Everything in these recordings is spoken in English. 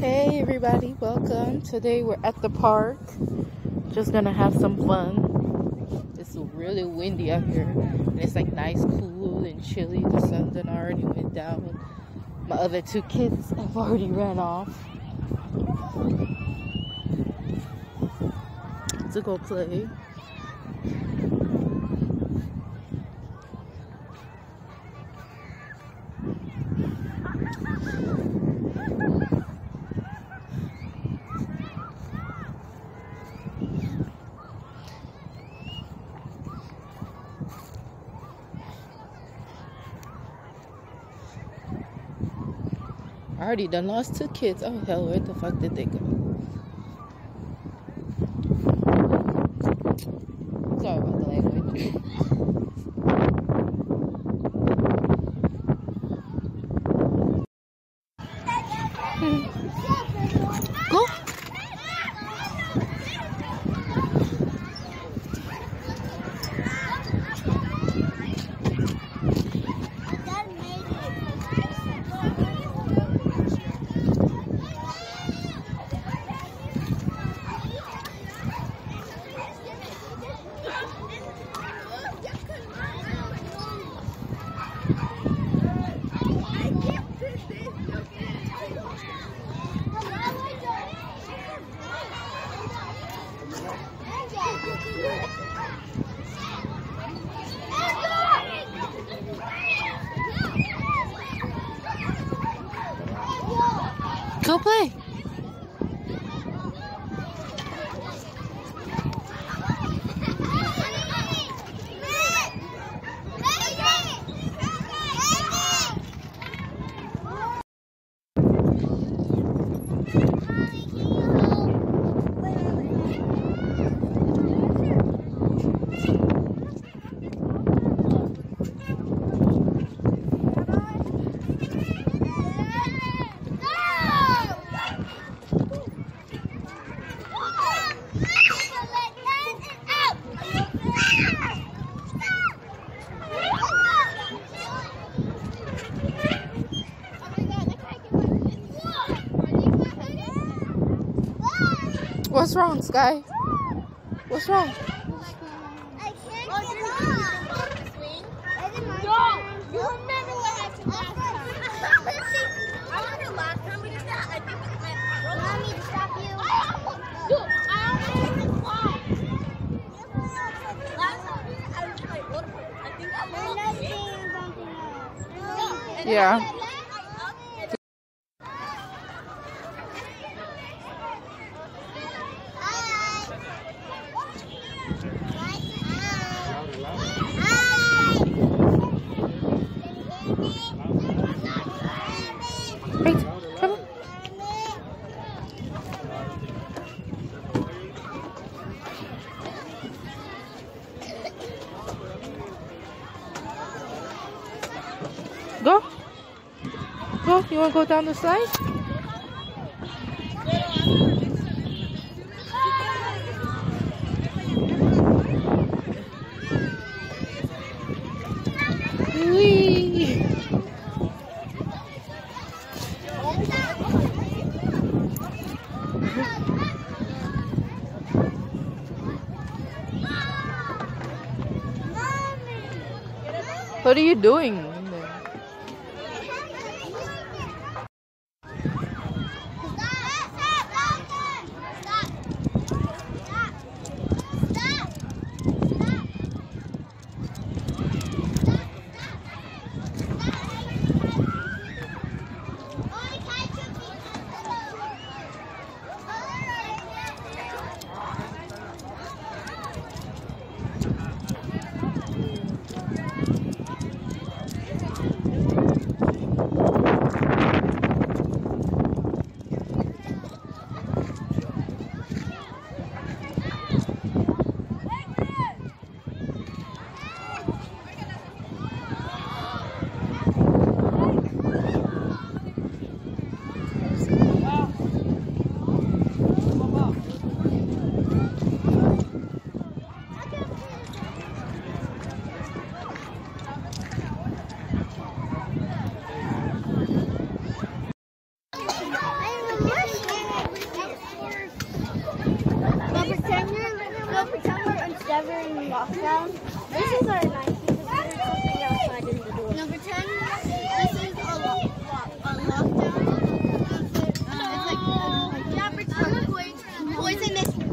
Hey everybody, welcome. Today we're at the park. Just gonna have some fun. It's really windy out here. And it's like nice, cool, and chilly. The sun done already went down. My other two kids have already ran off. To go play. Already done lost two kids. Oh hell, where the fuck did they go? Sorry about the language. Go. Go play. What's wrong, Sky? What's wrong? You remember what happened last time? I remember last time we did that. I think my You want me to stop you? Dude, I almost fly. Last time we did it, I was like, what? I think I You're lost not it. saying something else. Yeah. then I up and Right. Come on. Go. Go. You want to go down the slide? What are you doing? So pretend we're in lockdown. This is our night because there's outside in the door. Now pretend this is a, lo a lockdown. Uh, Poisonous uh,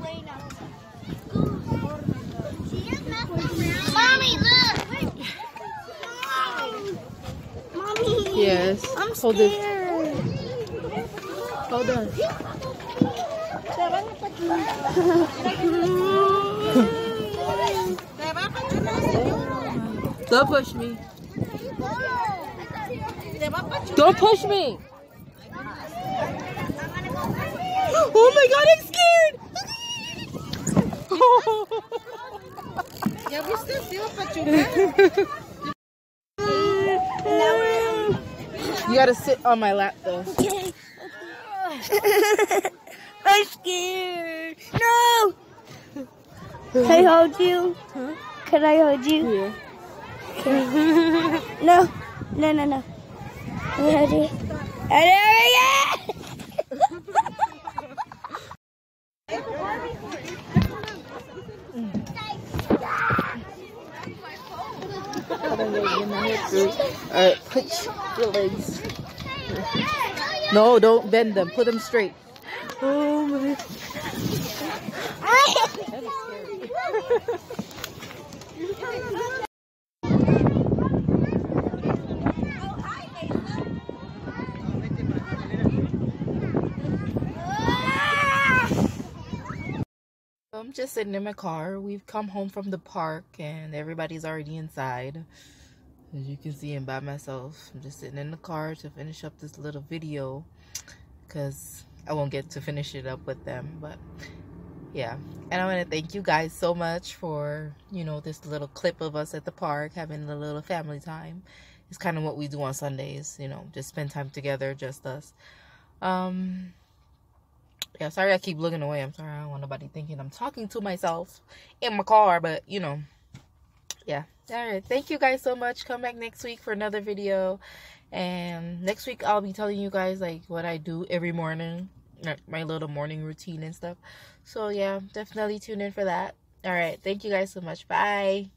Yes. I'm scared. Hold on. Don't push me. Don't push me. Oh my god, I'm scared. Ya viste, se iba chupar. You gotta sit on my lap though. I'm scared. No. Can I hold you? Can I hold you? Yeah. No. No, no, no. Can I hold you? And there we go. Alright, put your legs. No, don't bend them. Put them straight. Oh my. I'm just sitting in my car. We've come home from the park and everybody's already inside. As you can see, I'm by myself. I'm just sitting in the car to finish up this little video because I won't get to finish it up with them. But yeah, and I want to thank you guys so much for you know this little clip of us at the park having a little family time. It's kind of what we do on Sundays, you know, just spend time together, just us. Um, yeah, sorry I keep looking away. I'm sorry. I don't want nobody thinking I'm talking to myself in my car, but you know, yeah. All right. Thank you guys so much. Come back next week for another video. And next week I'll be telling you guys like what I do every morning, my little morning routine and stuff. So yeah, definitely tune in for that. All right. Thank you guys so much. Bye.